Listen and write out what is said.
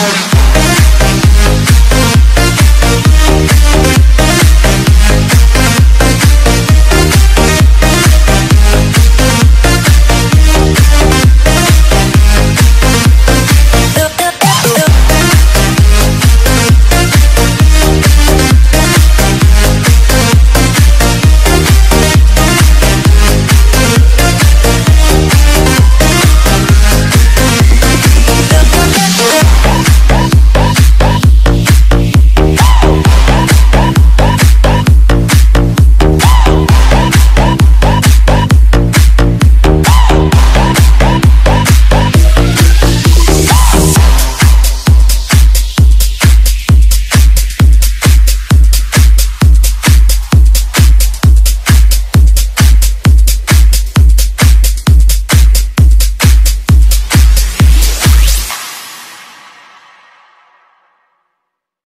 Lord.